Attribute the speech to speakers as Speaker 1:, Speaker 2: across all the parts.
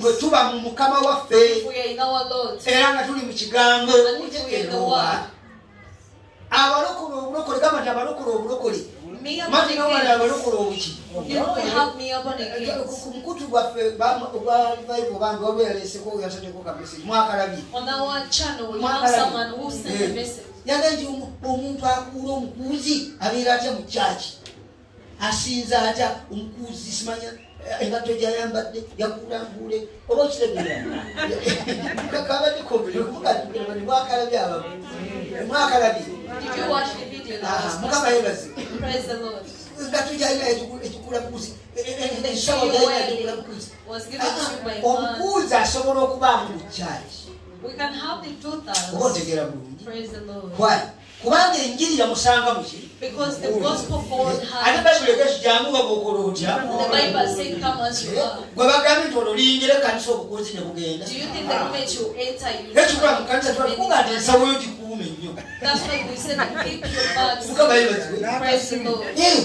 Speaker 1: bwe tuba mu mukama waffe era nga tuli mu kigambo erowa abalokole obulokole gamba nti abalokole obulokole mati
Speaker 2: nobala
Speaker 1: abalokole obuki?
Speaker 2: Eh,
Speaker 1: ku mukutu gwaffe gwa bible bange oba
Speaker 2: yaleeseko yasadeko kamesage mwakalabye.
Speaker 1: Eh. Yaganje omuntu akuula omukuuzi abeera atya mu kyaki asinza atya omukuuzi simanya eh, engato gyayambadde yakulambuule oba okitegeera mwakalabye abamu mwakalabye
Speaker 2: Did you watch the video? That
Speaker 1: Ah,
Speaker 2: was
Speaker 1: mukama
Speaker 2: posted?
Speaker 1: yebaze
Speaker 2: Praise the Lord.
Speaker 1: engato gyalina ekikulabukuzi
Speaker 2: The
Speaker 1: ensawo
Speaker 2: shoe
Speaker 1: gyalina
Speaker 2: wearing
Speaker 1: ekikulabukuzi
Speaker 2: was given to you by man.
Speaker 1: omukuuzi asobola okubaamu mu kyaki
Speaker 2: We can have the two
Speaker 1: oba
Speaker 2: thoughts.
Speaker 1: bulungi
Speaker 2: Praise the Lord.
Speaker 1: Why? kubanga enjiri yamusanga muki
Speaker 2: Because the gospel forward
Speaker 1: ate bayibuli ekekijyamu bagokola otya
Speaker 2: the Bible said, Come as you
Speaker 1: gwe bagambye nti olwo liyingira ekanisa obukozi ne bugenda
Speaker 2: Do you think the moment you enter, you
Speaker 1: mu kanisa twakuga nti ensawo gikuume nnyo
Speaker 2: That's why we said, keep your bags.
Speaker 1: mukama yebaziwe
Speaker 2: Praise the Lord.
Speaker 1: Eh,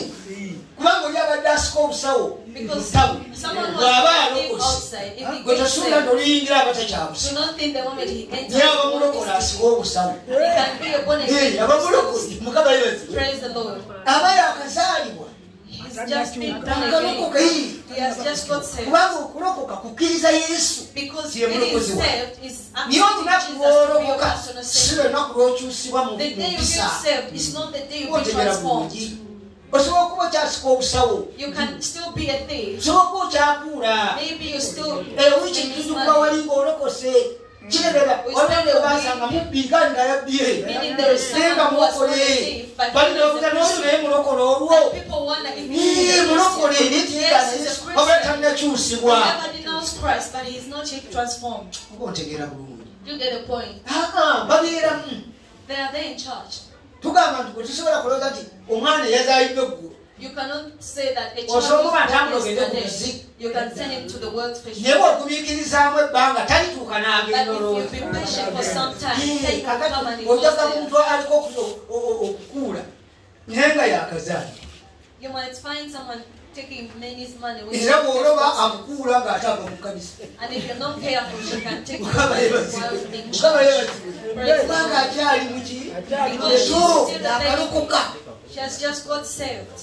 Speaker 1: kubanga oli abadde asika obusawo
Speaker 2: Because
Speaker 1: mutabu
Speaker 2: someone
Speaker 1: bw'aba
Speaker 2: was living
Speaker 1: alokozi
Speaker 2: outside. If he
Speaker 1: gwe tosuula nti
Speaker 2: there,
Speaker 1: oliyingira
Speaker 2: do
Speaker 1: abatakyabusa
Speaker 2: not think the moment he enters,
Speaker 1: naye abamulokola
Speaker 2: wants
Speaker 1: asika obusawo
Speaker 2: to- he can be a born again.
Speaker 1: Eh, abamulokozi mukama yebaziwe
Speaker 2: Praise the Lord.
Speaker 1: aba yakazaalibwa
Speaker 2: He's just been born again.
Speaker 1: akalokoka
Speaker 2: He has just got saved.
Speaker 1: kubanga okulokoka kukkiriza yesu
Speaker 2: Because
Speaker 1: Ye mulokozi wa.
Speaker 2: saved is
Speaker 1: niye olunaku
Speaker 2: to be your
Speaker 1: lwolokoka si
Speaker 2: Savior.
Speaker 1: lwokyusibwa mu
Speaker 2: The day you get
Speaker 1: mpisa
Speaker 2: saved is not the day you
Speaker 1: otegera bulungi osobola okuba okyasika obusawo
Speaker 2: You can still be a thief.
Speaker 1: osobola okuba okyakuula
Speaker 2: Maybe you still eh,
Speaker 1: ewiiki
Speaker 2: in this
Speaker 1: tutukuba
Speaker 2: money.
Speaker 1: wali ng'olokose hmm. kiregera olwego basanga mubbinga nga yabbye
Speaker 2: Meaning there is
Speaker 1: naye nga
Speaker 2: someone who was
Speaker 1: mulokole
Speaker 2: born a thief, but
Speaker 1: bali
Speaker 2: he is a
Speaker 1: nobuga noyo
Speaker 2: Christian.
Speaker 1: naye mulokole olwo
Speaker 2: And people wonder if is a
Speaker 1: mulokole
Speaker 2: Christian.
Speaker 1: nekiigana
Speaker 2: Yes, he's
Speaker 1: oba tannakyusibwa
Speaker 2: He never denounced Christ, but he not yet transformed.
Speaker 1: oba ontegeera bulungi
Speaker 2: You get the point.
Speaker 1: aa babeeramu
Speaker 2: They are there in church.
Speaker 1: Tugamba nti gwe tusobola kulooza nti omwana eyazaaliddwa eggulu
Speaker 2: You cannot say that a child
Speaker 1: Osobola atambula ogende ku muzi.
Speaker 2: You can send him to the world
Speaker 1: naye
Speaker 2: special.
Speaker 1: ebbanga talituuka
Speaker 2: But if you've been patient for some time,
Speaker 1: Yee,
Speaker 2: then you come and
Speaker 1: kakati
Speaker 2: he goes
Speaker 1: muntu aliko oku- o- o- okukuula naye nga yakazaali
Speaker 2: You might find someone taking many's money. which
Speaker 1: era bw'oloba akukuula ng'ataava mu kanisa
Speaker 2: And if you're not careful, she can take you
Speaker 1: mukama
Speaker 2: while
Speaker 1: yeebazibwe
Speaker 2: in
Speaker 1: mukama
Speaker 2: church.
Speaker 1: yeebazibwe
Speaker 2: Praise
Speaker 1: kubanga
Speaker 2: God.
Speaker 1: akyali muki so
Speaker 2: still the
Speaker 1: akalokoka
Speaker 2: baby. She has just got saved.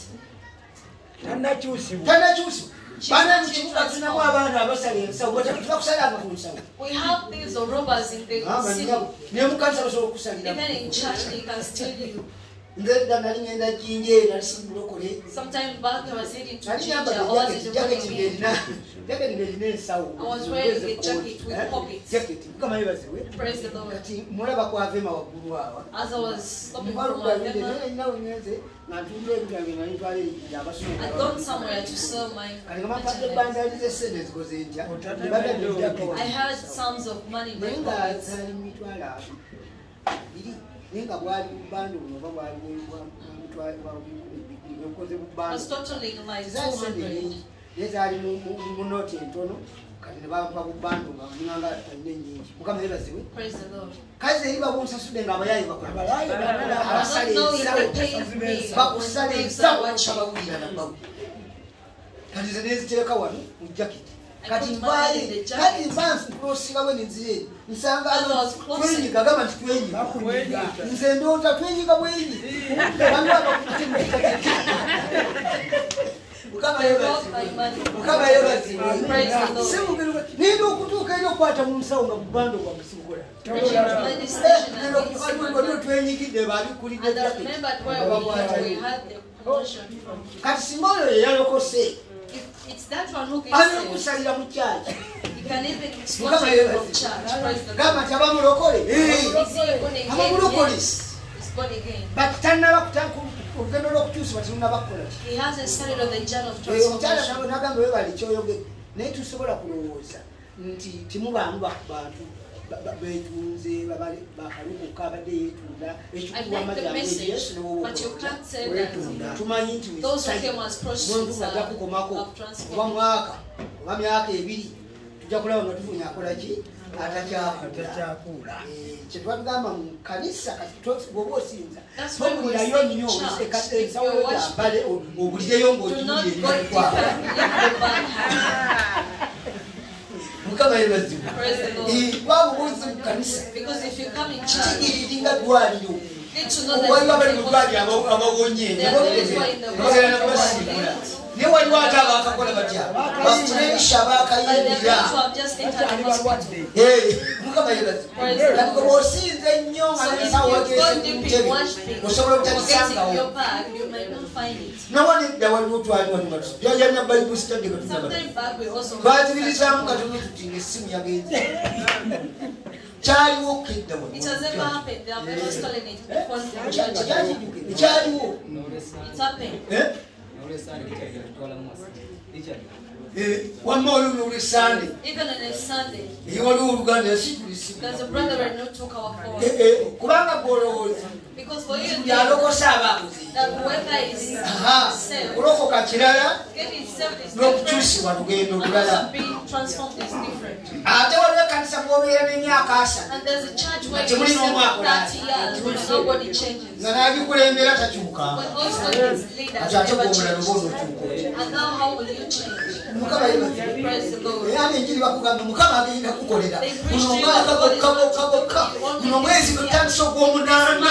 Speaker 3: tannakyusibwa
Speaker 1: tannakyusibwa bana mu kibuga tulinamu abaana abasala ensawo tubakusalanga ku nsawo
Speaker 2: We have these robbers in the
Speaker 1: Amba
Speaker 2: city.
Speaker 1: nnyabo. naye mukanisa basobola okusalira
Speaker 2: Even in church, they can steal you.
Speaker 1: nze dda nali ngenda jinje nali simulokole
Speaker 2: Sometimes back I was heading to
Speaker 1: nali
Speaker 2: Jinja,
Speaker 1: nyambadde
Speaker 2: I was
Speaker 1: jaketi
Speaker 2: in the
Speaker 1: jaketi ng'erina jaketi
Speaker 2: I was wearing a jacket with
Speaker 1: eh?
Speaker 2: pockets.
Speaker 1: jaketi mukama yebaziwe
Speaker 2: Praise the
Speaker 1: kati mulaba kwavema waggulu awa
Speaker 2: As I was stopping from my family,
Speaker 1: nga ntundula ebintu byange nga nitwala ebinja
Speaker 2: I'd gone somewhere to sell my
Speaker 1: kali nga mapadde
Speaker 2: merchandise.
Speaker 1: bandaliza esente ezikoze ntya
Speaker 3: Otadde
Speaker 1: Mbadde
Speaker 3: ddyo.
Speaker 1: njako.
Speaker 2: I had sums of money in my
Speaker 1: naye nga
Speaker 2: pockets.
Speaker 1: zali mitwalo abiri naye nga bwali bubanda buno oba
Speaker 2: bwalikoze bubandaye
Speaker 1: zaali munooti entono kati nebampa bubanda nga alina enyingi mukama yebaziwe kazi eri babunsasude nga abayayi bakusala ensawo. abawulira nabawu kati ze neziteeka wano mu jaketi kati mvaaye nvansi kulosinga bwenenzireni nsanga twenyika gamba nti
Speaker 3: twenyika
Speaker 1: nze ndowooza twenyika bwenyi nenda okutuuka eri okwata mu nsawo nga mubanda
Speaker 2: gwa
Speaker 1: musibukolaotwenyikidde babikulidde kati singa oyo yeyalokose
Speaker 2: abira
Speaker 1: okusalira mu kyaki gamba nti
Speaker 2: aba mulokole aba
Speaker 1: mulokole batanaba olugendo lwokukyusibwa tirunabakukolaki omukyala nagamba webali kyoyogedde. Naye tusobola kulowooza nti timubamu bantu. betunze bakalukuka abadde yeetunda
Speaker 2: ekikuwamajaetunda
Speaker 1: tumanyi nti
Speaker 2: mwentuga
Speaker 1: gakukomako
Speaker 2: kuba
Speaker 1: mwaka oba myaka ebiri tujja kulaba nga tufunye akolaki
Speaker 3: atakyakuula
Speaker 1: eh, kyetwatugamba mu kanisa bwoba osinza tobulirayo nnyo ensawo yambale obulireyo
Speaker 2: ng'okiwulire ebikwaga
Speaker 1: mukama yebazibwa
Speaker 2: Praise the Lord.
Speaker 1: babubuuzi mu kanisa
Speaker 2: Because if you come in church,
Speaker 1: kitegeereri nga ddwaliro
Speaker 2: need to know that
Speaker 1: waliwo abali mu
Speaker 2: you
Speaker 1: ddwaliro aba- abawonye bagenda kubasiibula naye waliwo ate abakakola batya? Bakunemisha
Speaker 2: But there are
Speaker 1: bakayimbira
Speaker 2: those who have just entered the hospital.
Speaker 1: Eh, mukama yebazibwa bw'osinze ennyo nga
Speaker 2: So if
Speaker 1: nesawo
Speaker 2: you go
Speaker 1: wageese
Speaker 2: deep
Speaker 1: ku
Speaker 2: in
Speaker 1: ntebe
Speaker 2: one thing,
Speaker 1: osobola
Speaker 2: forgetting
Speaker 1: obutakisangawo
Speaker 2: your bag, you might not find it.
Speaker 1: nawanedda waliwo twaliwo twajanja bayibuli sitadde nga tunaba
Speaker 2: Sometime back we also
Speaker 1: twazibirizaamu katono tuti ngaessimu yagenze kyaliwo kedda
Speaker 2: It has never happened. They have never stolen it before the church.
Speaker 1: ekyakijjuke ekyaliwo
Speaker 2: It's happened.
Speaker 1: Eh? Wamma oli
Speaker 2: Even on a Sunday,
Speaker 1: oluganda yasitulisimu
Speaker 2: there's a brother who not took our phone.
Speaker 1: kubanga gwolowooza
Speaker 2: Because for you, to think
Speaker 1: yalokosa abaabuzi
Speaker 2: that whoever is saved,
Speaker 1: kulokoka kirala
Speaker 2: getting saved is different.
Speaker 1: n'okukyusibwa lugendo lulala
Speaker 2: Also being transformed is different.
Speaker 1: ate waliwo ekanisa mwobeera n'emyaka asatu
Speaker 2: And there's a church where
Speaker 1: But
Speaker 2: you
Speaker 1: you
Speaker 2: serve
Speaker 1: know what?
Speaker 2: 30 years when nobody changes.
Speaker 1: nga n'abikulembera takyuka
Speaker 2: When also its leaders
Speaker 1: ate ate
Speaker 2: never
Speaker 1: gwomulala
Speaker 2: change.
Speaker 1: oba onookyuka
Speaker 2: And now how will you change?
Speaker 1: mukama yebazi
Speaker 2: Praise the Lord.
Speaker 1: era enjiri bakugamba mukama agenda kukolera guno
Speaker 2: to you
Speaker 1: omwaka
Speaker 2: that God
Speaker 1: gokka gokka gokka guno gutandisa ogw'omunaana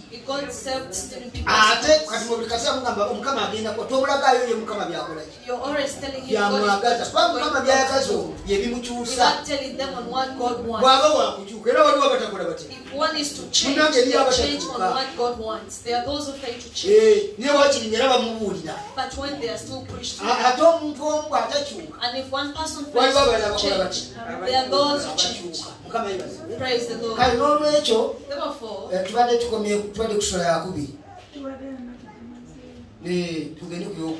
Speaker 1: ate kati mu buli kaseera mugamba omukama agendako tomulagayo ye mukama byakolaki byamwagaza kuba mukama byayagaza
Speaker 2: obyo byebimukyusa
Speaker 1: bwaba wakukyusa era waliwo abatakola batya
Speaker 2: If one is to change,
Speaker 1: Munange
Speaker 2: they
Speaker 1: niyo
Speaker 2: change on what God wants. There are those who fail to change.
Speaker 1: Eh, Wakiri era bamubuulira
Speaker 2: But when they are still preached
Speaker 1: ate omuntu omu bw'atakyuka
Speaker 2: and if one person fails to change, there are those who change.
Speaker 1: abakyuka mukama yebaze
Speaker 2: Praise the Lord.
Speaker 1: kale n'olwekyo tubadde tukomye tubadde kusula yakubiri tugende ku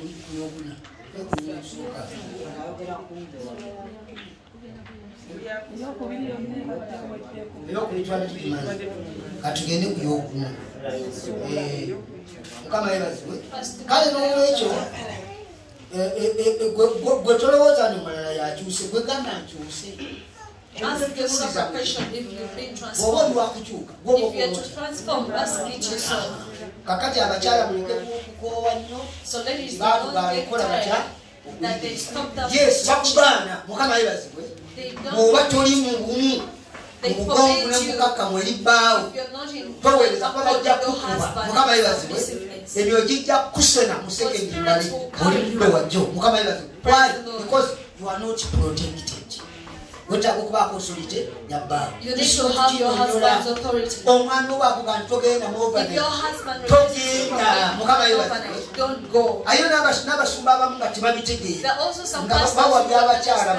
Speaker 1: eyokubiri twali tugimaze katugende ku yokuna eh, mukama yebazibwe kale n'olwekyo eh, eh, gwe tolowooza ni mulala yakyuse gwe gamba nkyuse?
Speaker 2: Oba olwakukyuka
Speaker 1: kakati abakyala muleke kukoowa nnyo. Baatugaanikola batya?
Speaker 2: Tired that they stop that
Speaker 1: yes bakugaana mukama yebazibwe bw'oba toli mu bumu
Speaker 2: They
Speaker 1: mu bwongo
Speaker 2: forbid you.
Speaker 1: nemukakka mweribbaawo
Speaker 2: if you're not in
Speaker 1: toweereza kuba
Speaker 2: your
Speaker 1: kukuba mukama yebazibwe ebyo gijja kusena musekenyi mbali oli mudde wajjo mukama yebazibwe why? Because you are not protected wetaaga okubaako osolite yabbaawo
Speaker 2: You need to have your husband's authority.
Speaker 1: omwami oba akuga nti togenda mu
Speaker 2: If
Speaker 1: overnight
Speaker 2: your husband
Speaker 1: Togenda.
Speaker 2: refuses
Speaker 1: Mukama
Speaker 2: to don't go.
Speaker 1: ayo n'abas- n'abasumba abamu nga tebabitegeera
Speaker 2: There are also some
Speaker 1: Nga bawa by'abakyala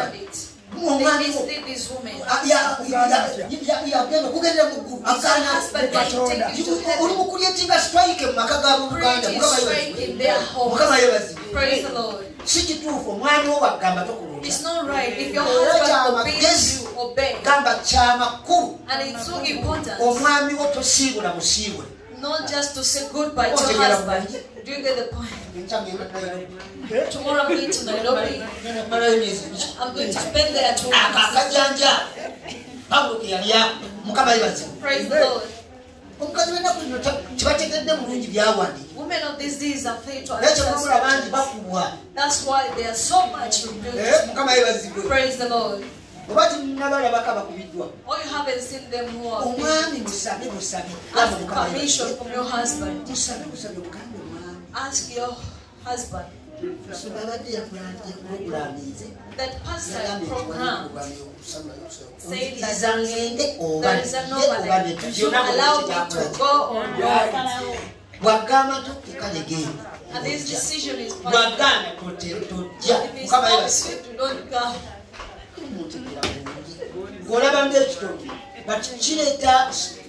Speaker 1: yagenda okugendera mu ggulu
Speaker 2: It's your husband that will take you to
Speaker 1: oli
Speaker 2: heaven.
Speaker 1: mukulyetinga strike mu maka ga buganda mukama
Speaker 2: strike in their
Speaker 1: yebazibwe
Speaker 2: homes.
Speaker 1: mukama yebazibwe
Speaker 2: Praise the Lord.
Speaker 1: si kituufu omwami wo bagamba tokulota
Speaker 2: It's not right. If your
Speaker 1: Era
Speaker 2: husband
Speaker 1: kyamagezi.
Speaker 2: obeys you,
Speaker 1: gamba kyamakulu
Speaker 2: And it's so important
Speaker 1: omwami wo tosiibula musiibule
Speaker 2: not just to say goodbye to your
Speaker 1: tegera
Speaker 2: husband. Do you get the point?
Speaker 1: Eh?
Speaker 2: Tomorrow I'm going to Nairobi.
Speaker 1: Ngenda kumalayo emyezi miki
Speaker 2: I'm going to spend there two ah,
Speaker 1: ako
Speaker 2: months.
Speaker 1: akajanja pawulo ke yali ako mukama yebazibwe
Speaker 2: Praise the eh? Lord.
Speaker 1: omukazi w'ennaku zino tebategedde mulungi byawandiika
Speaker 2: Women of these days are faith to
Speaker 1: bangi bakubwa
Speaker 2: That's why they so much.
Speaker 1: Eh, mukama yebazibwe
Speaker 2: Praise the Lord.
Speaker 1: Oba tinnabalabako abakubiddwa
Speaker 2: Or you haven't seen them who are
Speaker 1: omwami musabe musabe.
Speaker 2: Ask permission from your husband.
Speaker 1: musabe musabe ogambe omwami.
Speaker 2: Ask your husband. That pastor program saying that there is an overnight. You allow me to go on board.
Speaker 1: bwagamba tokkekale genda
Speaker 2: And this decision is final.
Speaker 1: bwaganda tote- tojja.
Speaker 2: If he
Speaker 1: mukama
Speaker 2: stops
Speaker 1: golaba ngaekitono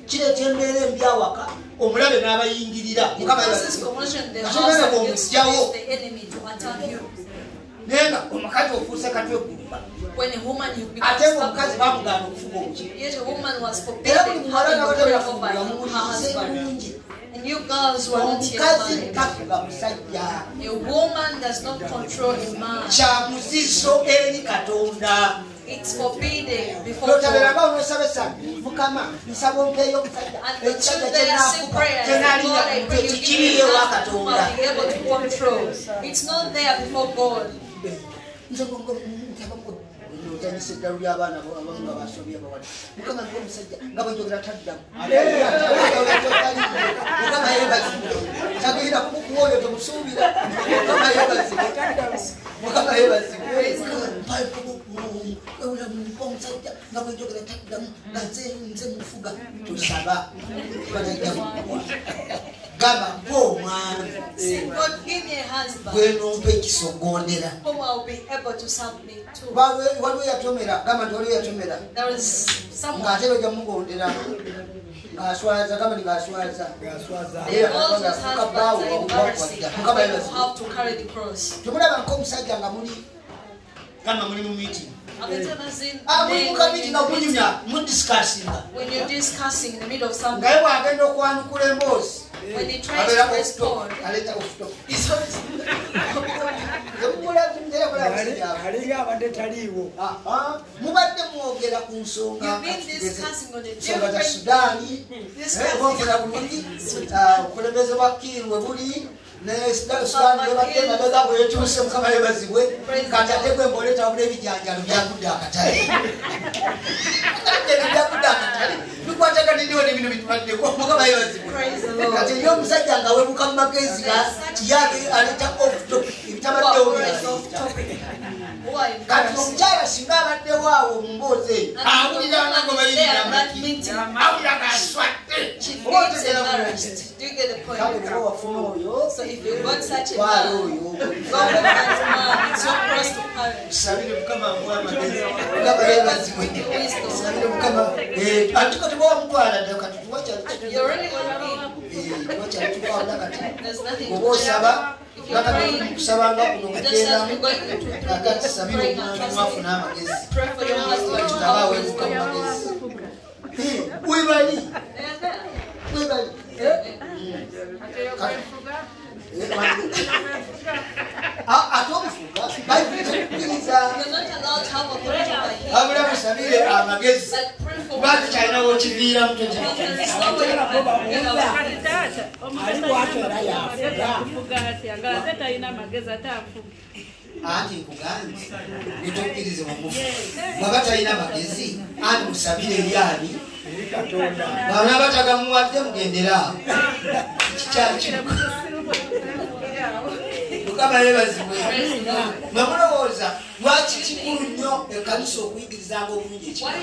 Speaker 1: kireeta embeera embi awaka omulabe n'abayingirira.
Speaker 2: Mukamaaomusjawo
Speaker 1: naye nga omukazi ofuuse
Speaker 2: katweguluma
Speaker 1: ate ngaomukazi bamugamba okufuga omuki era buli muwala
Speaker 2: nabatabulafuga
Speaker 1: mumulize bulungi
Speaker 2: And you girls who are not yet married, a woman does not control a man.
Speaker 1: kya muzizo eri katonda
Speaker 2: It's forbidden before God.
Speaker 1: mukama nsaba ompeeyo omusajja
Speaker 2: And the
Speaker 1: ekisajja
Speaker 2: children are saying
Speaker 1: kyenafuka
Speaker 2: prayers.
Speaker 1: tenalinya
Speaker 2: God, I
Speaker 1: muntu
Speaker 2: pray you give me
Speaker 1: ekikiriyewa katonda
Speaker 2: be able to control. It's not there before God.
Speaker 1: nze ekyanyisidda luli abaana abamu nga basobye bawala mukama ndi omusajja nga banjogera taddamu mukama yeebazibwe tagenda kukuwoyo tomusuubira mukama yeebazibwe mukama yeebazibwe omusajja nga banjogera taddamu nga nze nze mufuga tosaba banajja mukuwa gamba mpo omwami
Speaker 2: Say, God, give me a husband
Speaker 1: gwenompa ekisogondera
Speaker 2: whom I'll be able to submit to.
Speaker 1: Waliwo- waliwo yatomera gamba nti waliwo yatomera
Speaker 2: There is someone.
Speaker 1: ng'ate ojja mugondera ng'aswaza gamba ni ng'aswaza
Speaker 2: They also husbands are embarrassing.
Speaker 1: mukama
Speaker 2: When you
Speaker 1: yebazi
Speaker 2: have to carry the cross.
Speaker 1: temulaba nk'omusajja nga muli gamba muli mu meeting.
Speaker 2: I've been seen
Speaker 1: Ah, muli
Speaker 2: men
Speaker 1: muka meeting
Speaker 2: you-
Speaker 1: nga munyumya mudisikasinga
Speaker 2: when you're discussing in the middle of something,
Speaker 1: naye bw'agenda okwanukula emboozi
Speaker 2: when he tries to respond
Speaker 1: aleta ofuto
Speaker 2: izo
Speaker 3: aliga abadde taliiwo. Ah, ah.
Speaker 1: Mubadde mwogera ku nsonga. Za sudaani
Speaker 2: mwogera
Speaker 1: eh, bulungi ah, obukulembeze bwa kiiri we buli nesudaanibebaddeemabega bwekyuse mukama yebazibwe kati ate gwe mboleta wabula ebijanjalo byagudde akatale. Ebibagudde akatale. bikwatagane
Speaker 2: niwo nebino bitwalidekomuka
Speaker 1: bayozibuati yo omusajja nga webuka mu magezi ga kiyabe aleta ebitabaddewo kati omukyala singa abaddewo awo mu mboozi eyo awulira
Speaker 2: anago
Speaker 1: bayirira awulira ngaaswa
Speaker 2: She
Speaker 1: Oba
Speaker 2: feels
Speaker 1: otegera
Speaker 2: embarrassed. Do you get the point?
Speaker 1: oba wafuna oyo
Speaker 2: So if you got such a man,
Speaker 1: oyo
Speaker 2: go. with that man. It's your cross to carry.
Speaker 1: tusabire mukama amuwa amagezi mukama yeebazibwe tusabire mukama eh, ate kati bwamutwala dda kati
Speaker 2: You already want me.
Speaker 1: tuwakyali tukwawula kati
Speaker 2: There's nothing
Speaker 1: oba
Speaker 2: to
Speaker 1: osaba
Speaker 2: If you're praying,
Speaker 1: kusabanga kuno
Speaker 2: just as
Speaker 1: kugendamu
Speaker 2: we're going to
Speaker 1: kakati sabire
Speaker 2: praying
Speaker 1: omwana
Speaker 2: and
Speaker 1: mwafuna
Speaker 2: fasting,
Speaker 1: amagezi
Speaker 2: pray for your husband to
Speaker 1: taba
Speaker 2: have
Speaker 1: webuka mu
Speaker 2: wisdom.
Speaker 1: magezi webali Verdade. É?
Speaker 2: Até eu quero fugar. atomi
Speaker 3: fuga bai
Speaker 2: kutekereza habura
Speaker 3: a
Speaker 2: gente, batutaina
Speaker 3: wokiviira mutotaliwatora yafuga
Speaker 1: anti nkuganze mutukkirize mugufu mwaba talina magezi anti musabire
Speaker 3: eryani
Speaker 1: banaaba tagamuwadde mugendera. Kikyaki mukama yebazibwe nga mulowooza lwaki kikulu nnyo ekkanisa okuyigirizanga obulungi
Speaker 2: ekikala